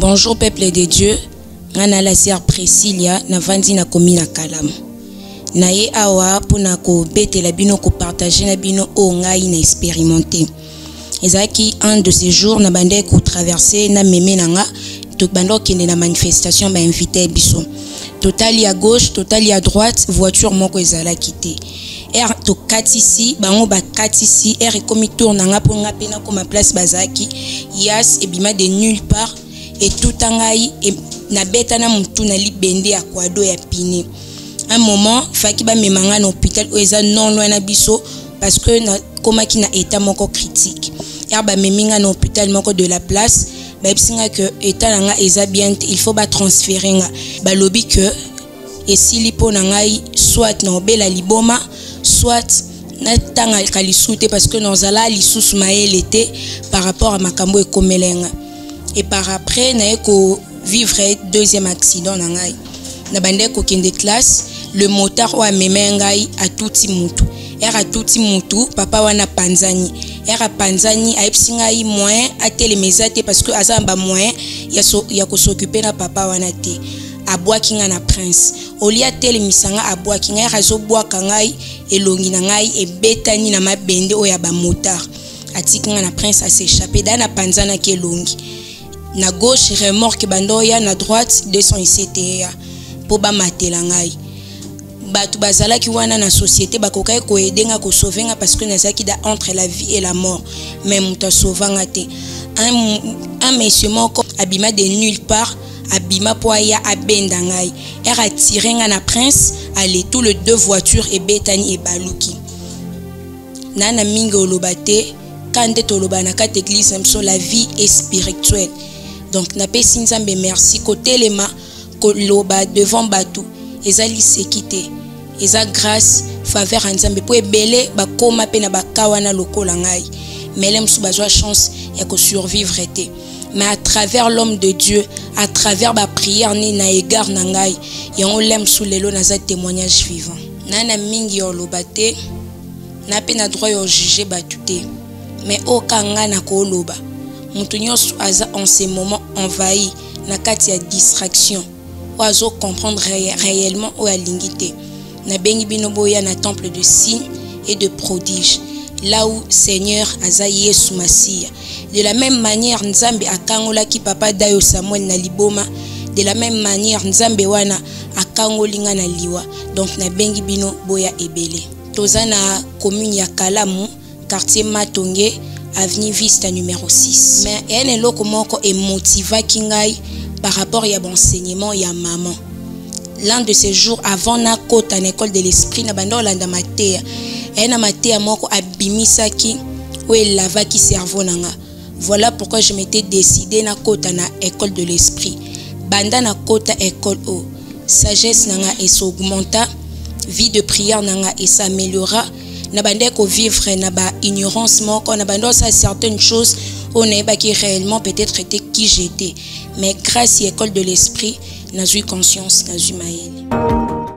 bonjour peuple de dieu. Nga na la sœur priscilia navandi nakomi na kalamu na ye awa mpona kobetela bino kopartage na bino oyo ngai na expérimenté. Ezalaki un de ces jours na bandaki kotraverse na meme na nga tobanda kokende na manifestation bainvite biso. Totali ya gauche totali ya droite voiture moko ezalaki te. Ere tokatisi bango bakatisi ere ekomi tour na nga mpo nga mpe nakoma place bazalaki. Yas ebima de nulle part etuta ngai e, nabeta na motu na libende ya kwado ya pine. Un moment faki bamema ngai na hôpital oyo eza non loin na biso parce que nakomaki na état moko critique. Ere bamemi ngai na hôpital moko de la place bayebisi ngai ke état na ngai eza bien te il faut batransfere nga balobi ke esili mpo na ngai soit na obela liboma soit natangaka lisusu te parce que nazala lisusu mayele te par rapport à makambo ekomele nga et par après naye kovivre deuxième accident na ngai na bandeki classe le motard oyo amema ngai atuti mutu ere atuti mutu papa wana apanzani ere apanzani ayebisi ngai moyen atelema eza te parce que aza na bamoyen ya, so, ya kosokupe na papa wana te abwaki ngai na prince. Olia atelemisa ngai abwaki ngai ere azobwaka ngai elongi na ngai ebetani na mabende oyo ya bamotard atiki ngai na prince asechappe da napanzanaki elongi na gauche remorke banda oya na droite 207 eya mpo bamatela ngai. Bato bazalaki wana na société bakokaki koede nga kosauve nga parce que nazalaki da entre la vie et la mort. Mais moto asauvanga te. Un, monsieur moko abima de nulle part abima mpo aya abenda ngai. Ere atire nga na prince aletu le deux voitures ebetani ebaluki. Na na mingi oloba te ka nde toloba na la vie est spirituelle donc napesi nzambe merci. Kotelema koloba devant bato eza liseki te eza grâce faveur ya nzambe. Mpo ebele bakóma mpe na baka chance ya kosurvivre te mais à travers l'homme de dieu à travers baprière nini na égard na ngai yango le mosusu lelo témoignage vivant. Na na mingi ya oloba te na na droit ya ojuge bato te mais oyo ka ngai na kooloba moto nyonso aza en ce moment envahi na kati distraction oyo azocomprendre réellement oyo alingi te nabengi bino boya na temple de signes et de prodiges là où seigneur aza yesu masiya de la même manière nzambe akangolaki papa dayo samuel na liboma de la même manière nzambe wana akangoli nga na liwa. Donc nabengi bino boya ebele toza commune ya kalamu quartier matonge avenue vista numéro 6 mais eya na eloko moko emotivaki ngai par rapport ya baenseignement ya maman. L'un de ces jours avant nakota na école de l'esprit na banda olanda mateya. Eya na mateya moko abimisaki oyo elavaki cerveau na nga voilà pourquoi je m'étais décidé nakota na école de l'esprit. Banda nakota école oyo sagesse na nga esaugmenta vie de prière na nga esaméliora na bandeki kovivre na baignorance moko na bandi osala certaines choses oyo nayebaki réellement peut-être ete qui j'étais. Mais grâce ya école de l'esprit nazwi conscience nazwi mayele